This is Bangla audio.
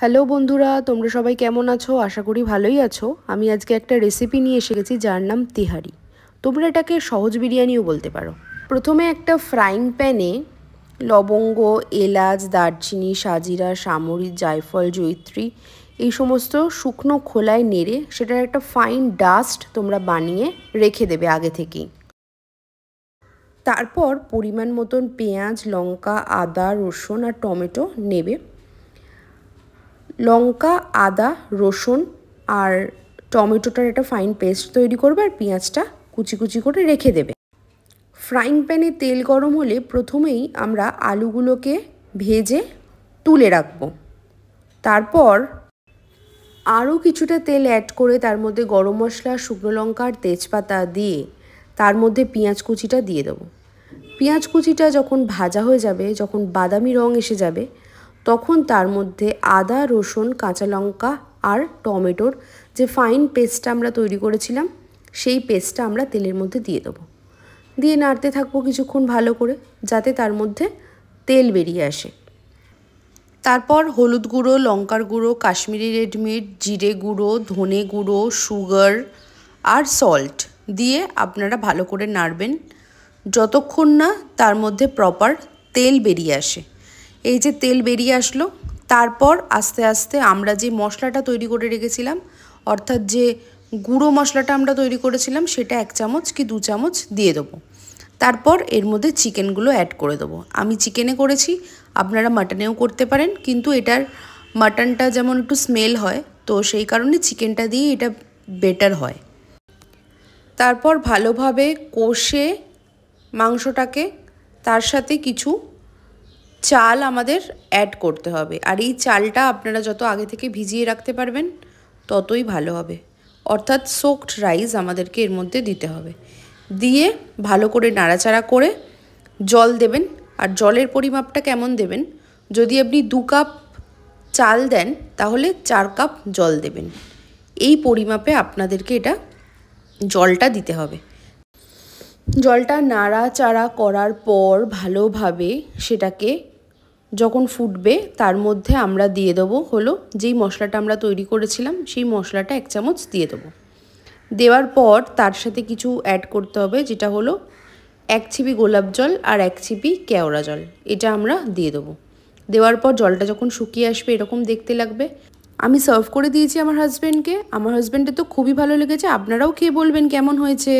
হ্যালো বন্ধুরা, তোমরা সবাই কেমন আছো? আশা করি ভালোই আছো। আমি আজকে একটা রেসিপি নিয়ে এসে গেছি যার নাম তিহারি। তোমরা এটাকে সহজ বিরিয়ানিও বলতে পারো। প্রথমে একটা ফ্রাইং প্যানে লবঙ্গ, এলাচ, দারচিনি, সাজিরা সামরি জায়ফল জৈত্রী এই সমস্ত শুকনো খোলায় নেড়ে সেটার একটা ফাইন ডাস্ট তোমরা বানিয়ে রেখে দেবে আগে থেকেই। তারপর পরিমাণ মতন পেঁয়াজ, লঙ্কা, আদা, রসুন আর টমেটো নেবে। লঙ্কা, আদা, রসুন আর টমেটোটার একটা ফাইন পেস্ট তৈরি করবে আর পেঁয়াজটা কুচি কুচি করে রেখে দেবে। ফ্রাইং প্যানে তেল গরম হলে প্রথমেই আমরা আলুগুলোকে ভেজে তুলে রাখব। তারপর আরও কিছুটা তেল অ্যাড করে তার মধ্যে গরম মশলা, শুকনো লঙ্কা আর তেজপাতা দিয়ে তার মধ্যে পেঁয়াজ কুচিটা দিয়ে দেবো। পেঁয়াজ কুচিটা যখন ভাজা হয়ে যাবে, যখন বাদামি রং এসে যাবে তখন তার মধ্যে আদা, রসুন, কাঁচা লঙ্কা আর টমেটোর যে ফাইন পেস্টটা আমরা তৈরি করেছিলাম, সেই পেস্টটা আমরা তেলের মধ্যে দিয়ে দেবো। দিয়ে নাড়তে থাকব কিছুক্ষণ ভালো করে, যাতে তার মধ্যে তেল বেরিয়ে আসে। তারপর হলুদ গুঁড়ো, লঙ্কার গুঁড়ো, কাশ্মীরি রেড মিট, জিরে গুঁড়ো, ধনে গুঁড়ো, সুগার আর সল্ট দিয়ে আপনারা ভালো করে নাড়বেন। যতক্ষণ না তার মধ্যে প্রপার তেল বেরিয়ে আসে। এই যে তেল বেরিয়ে আসলো, তারপর আস্তে আস্তে আমরা যে মশলাটা তৈরি করে রেখেছিলাম, অর্থাৎ যে গুঁড়ো মশলাটা আমরা তৈরি করেছিলাম, সেটা এক চামচ কি দু চামচ দিয়ে দেবো। তারপর এর মধ্যে চিকেনগুলো অ্যাড করে দেবো। আমি চিকেনে করেছি, আপনারা মাটনেও করতে পারেন, কিন্তু এটার মাটনটা যেমন একটু স্মেল হয়, তো সেই কারণে চিকেনটা দিয়ে এটা বেটার হয়। তারপর ভালোভাবে কষে মাংসটাকে, তার সাথে কিছু চাল আমাদের অ্যাড করতে হবে। আর এই চালটা আপনারা যত আগে থেকে ভিজিয়ে রাখতে পারবেন, ততই ভালো হবে। অর্থাৎ সোকড রাইস আমাদেরকে এর মধ্যে দিতে হবে। দিয়ে ভালো করে নাড়াচাড়া করে জল দেবেন। আর জলের পরিমাপটা কেমন দেবেন? যদি আপনি দু কাপ চাল দেন, তাহলে চার কাপ জল দেবেন। এই পরিমাপে আপনাদেরকে এটা জলটা দিতে হবে। জলটা নাড়াচাড়া করার পর ভালোভাবে সেটাকে যখন ফুটবে, তার মধ্যে আমরা দিয়ে দেবো হলো যেই মশলাটা আমরা তৈরি করেছিলাম, সেই মশলাটা এক চামচ দিয়ে দেবো। দেওয়ার পর তার সাথে কিছু অ্যাড করতে হবে, যেটা হলো এক ছিপি গোলাপ জল আর এক ছিপি কেওড়া জল, এটা আমরা দিয়ে দেবো। দেওয়ার পর জলটা যখন শুকিয়ে আসবে, এরকম দেখতে লাগবে। আমি সার্ভ করে দিয়েছি আমার হাজব্যান্ডকে আমার হাজব্যান্ডের তো খুবই ভালো লেগেছে। আপনারাও খেয়ে বলবেন কেমন হয়েছে।